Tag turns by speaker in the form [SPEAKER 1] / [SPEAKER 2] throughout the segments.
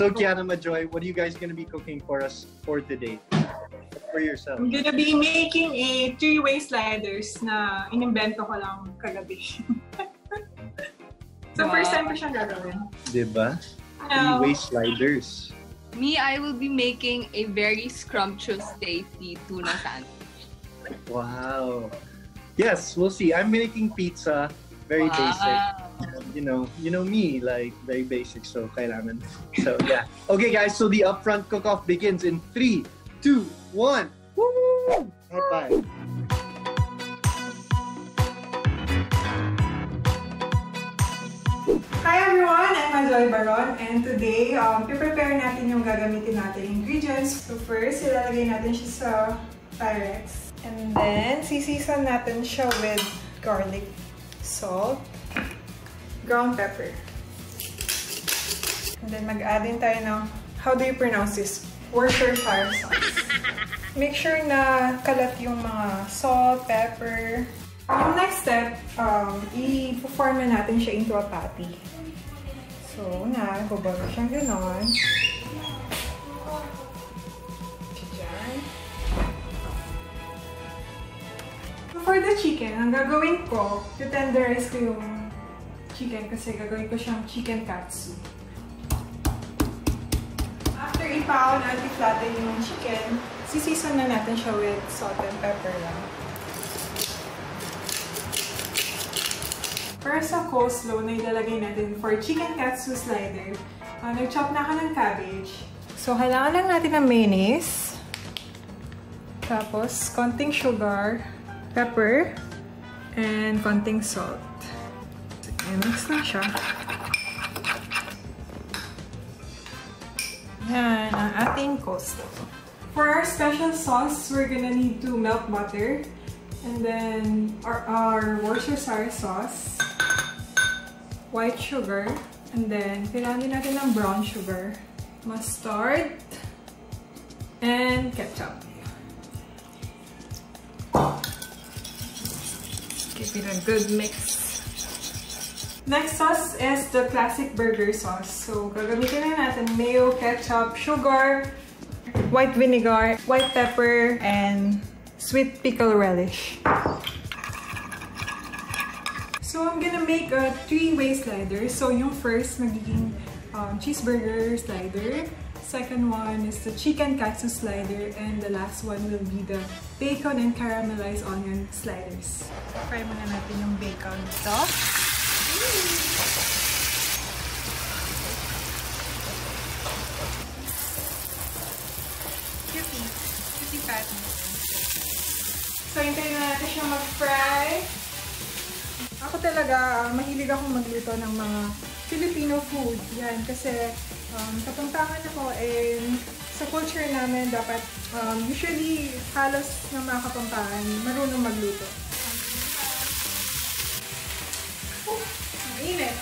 [SPEAKER 1] So, Kiana Majoy, what are you guys gonna be cooking for us for today? For yourself.
[SPEAKER 2] I'm gonna be making a three-way sliders na inimbento ko lang kagabi. so,
[SPEAKER 3] Wow.
[SPEAKER 2] first time ko siyang gagawin.
[SPEAKER 1] Diba?
[SPEAKER 2] Now,
[SPEAKER 1] Three-way sliders.
[SPEAKER 3] Me, I will be making a very scrumptious, tasty tuna sandwich.
[SPEAKER 1] Wow. Yes, we'll see. I'm making pizza. Very
[SPEAKER 3] Wow.
[SPEAKER 1] basic. You know, you know me, like very basic. So kailangan. So yeah. Okay, guys. So the upfront cook-off begins in three, two, one. Woo! High five.
[SPEAKER 2] Hi everyone! I'm Majoy Baron and today, um, prepare natin yung gagamitin natin ingredients. So first, ilalagay natin siya sa Pyrex. And then, sisison natin siya with garlic, salt, ground pepper. And then mag-add din tayo ng, how do you pronounce this? Worcestershire sauce. Make sure na kalat yung mga salt, pepper. Yung next step, um, i-form na natin siya into a patty. So, una, hubago siyang ganon. Diyan. For the chicken, ang gagawin ko, tenderize ko yung chicken kasi gagawin ko siyang chicken katsu. After ipaw na at i-flatten yung chicken, sisison na natin siya with salt and pepper lang. Para sa coleslaw na ilalagay natin for chicken katsu slider, uh, nag-chop na ka ng cabbage. So, kailangan lang natin ng mayonnaise. Tapos, konting sugar, pepper, and konting salt. Na siya. Yan ang ating coleslaw. For our special sauce, we're gonna need to melt butter. And then our, our Worcestershire sauce, white sugar, and then kailangan din natin ng brown sugar, mustard, and ketchup. Give it a good mix. Next sauce is the classic burger sauce. So, gagamitin na natin mayo, ketchup, sugar, white vinegar, white pepper, and sweet pickle relish. So, I'm gonna make a three-way slider. So, yung first, magiging um, cheeseburger slider. Second one is the chicken katsu slider. And the last one will be the bacon and caramelized onion sliders. Fry muna natin yung bacon. Cutie. Cutie patty. So, hintayin na natin siya mag-fry. Ako talaga, uh, mahilig akong magluto ng mga Filipino food. Yan, kasi um, kapantangan ako and sa culture namin dapat um, usually halos ng mga kapampangan marunong magluto. Mainit!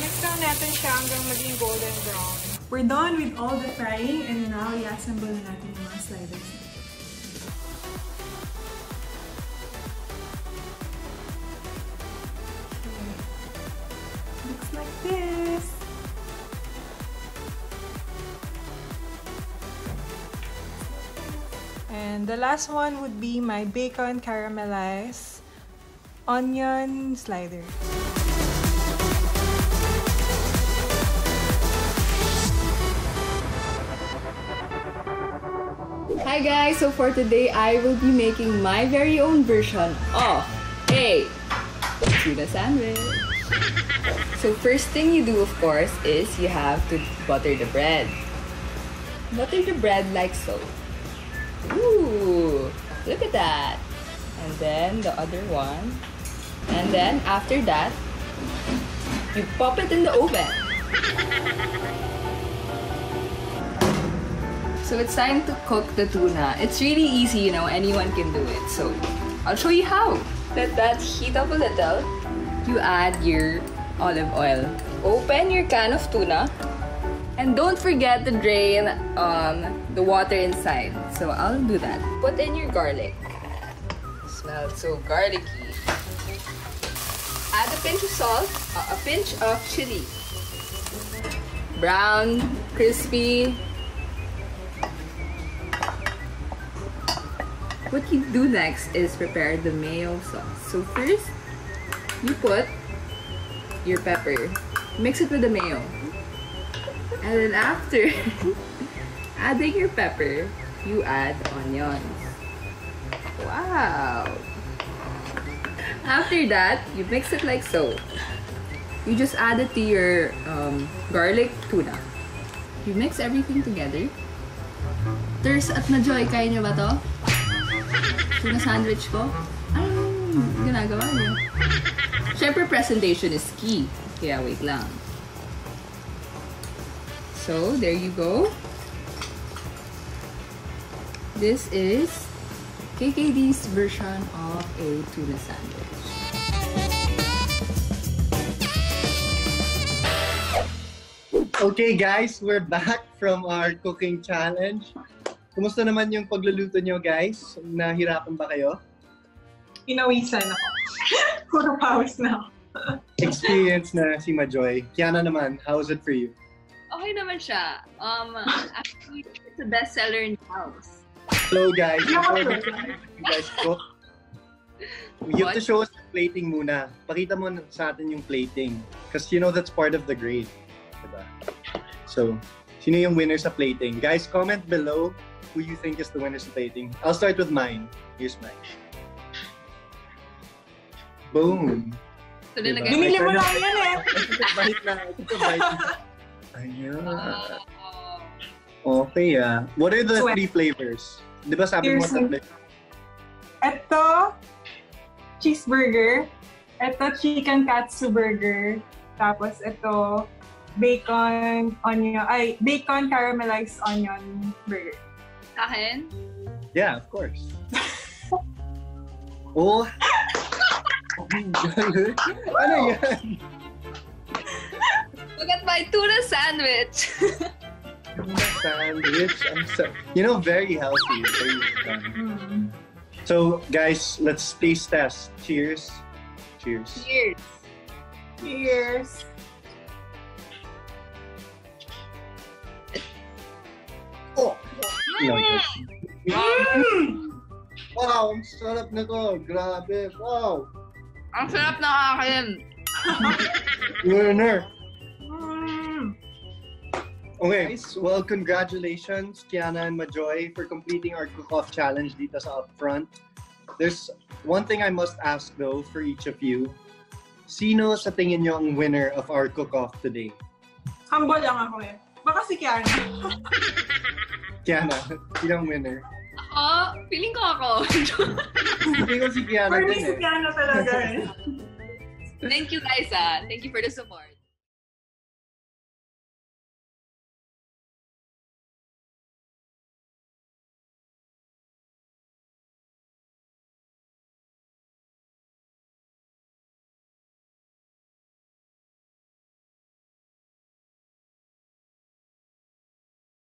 [SPEAKER 2] Mix lang natin siya hanggang maging golden brown. We're done with all the frying and now i-assemble na natin yung mga sliders. Looks like this. And the last one would be my bacon caramelized onion slider.
[SPEAKER 3] Hi guys! So for today, I will be making my very own version of a tuna sandwich. So first thing you do, of course, is you have to butter the bread. Butter the bread like so. Ooh! Look at that! And then the other one. And then after that, you pop it in the oven. So it's time to cook the tuna. It's really easy, you know, anyone can do it. So I'll show you how. Let that heat up a little. You add your olive oil. Open your can of tuna. And don't forget to drain um, the water inside. So I'll do that. Put in your garlic. Smells so garlicky. Add a pinch of salt, a pinch of chili. brown, crispy. What you do next is prepare the mayo sauce. So first, you put your pepper. Mix it with the mayo. And then after adding your pepper, you add onions. Wow! After that, you mix it like so. You just add it to your um, garlic tuna. You mix everything together. Turs at Majoy, kaya niyo ba to? Tuna sandwich ko? Anong ginagawa niyo? Siyempre, presentation is key. Kaya wait lang. So, there you go. This is KKD's version of a tuna sandwich.
[SPEAKER 1] Okay guys, we're back from our cooking challenge. Kumusta naman yung pagluluto nyo guys? Nahirapan ba kayo?
[SPEAKER 2] Pinawisan ako. Puro pawis na ako.
[SPEAKER 1] Experience na si Majoy. Kiana naman, how's it for you?
[SPEAKER 3] Okay naman siya. Um, actually, it's a bestseller in the house.
[SPEAKER 1] Hello guys, before you guys cook, you have to show us the plating muna. Pakita mo sa atin yung plating. Because you know that's part of the grade. Diba? So, sino yung winner sa plating? Guys, comment below who you think is the winner sa plating. I'll start with mine. Here's mine. Boom!
[SPEAKER 3] So,
[SPEAKER 1] Diba?
[SPEAKER 2] Binili mo lang yan eh.
[SPEAKER 1] Bite na. Ito bite na. Ayun.
[SPEAKER 3] uh,
[SPEAKER 1] Okay ah. What are the three flavors? Di ba sabi mo
[SPEAKER 2] Here's
[SPEAKER 1] tatlo?
[SPEAKER 2] Ito, cheeseburger. Ito, chicken katsu burger. Tapos ito, bacon onion, ay, bacon caramelized onion burger.
[SPEAKER 3] sa akin,
[SPEAKER 1] Yeah, of course. oh! ano yan?
[SPEAKER 3] look at my tuna sandwich.
[SPEAKER 1] Sandwich. I'm so, you know, very healthy. Very.
[SPEAKER 2] Mm.
[SPEAKER 1] So, guys, let's taste test. Cheers. Cheers.
[SPEAKER 3] Cheers.
[SPEAKER 2] Cheers!
[SPEAKER 1] Oh! No,
[SPEAKER 2] Mm!
[SPEAKER 1] wow, ang sarap na to. Grabe. Wow.
[SPEAKER 3] Ang sarap na akin.
[SPEAKER 1] Winner. Okay, well, congratulations, Kianna and Majoy, for completing our cook-off challenge dito sa Upfront. There's one thing I must ask, though, for each of you. Sino sa tingin nyo ang winner of our cook-off today?
[SPEAKER 2] Humble lang ako eh. Baka si Kianna.
[SPEAKER 1] Kianna, sino ang winner?
[SPEAKER 3] Ako, feeling ko ako.
[SPEAKER 1] Hindi ko si Kianna
[SPEAKER 2] For me, si
[SPEAKER 1] eh.
[SPEAKER 2] Kianna talaga eh.
[SPEAKER 3] Thank you guys ah. Thank you for the support.